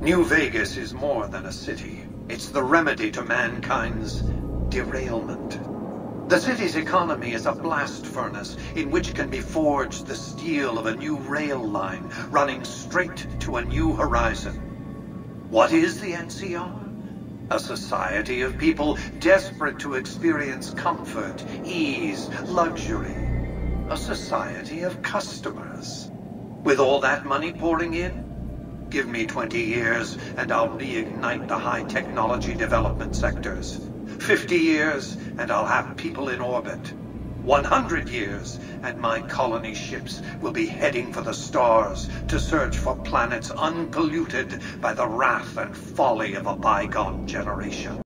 New Vegas is more than a city. It's the remedy to mankind's derailment. The city's economy is a blast furnace in which can be forged the steel of a new rail line running straight to a new horizon. What is the NCR? A society of people desperate to experience comfort, ease, luxury. A society of customers. With all that money pouring in, give me 20 years and I'll reignite the high technology development sectors. 50 years and I'll have people in orbit. 100 years and my colony ships will be heading for the stars to search for planets unpolluted by the wrath and folly of a bygone generation.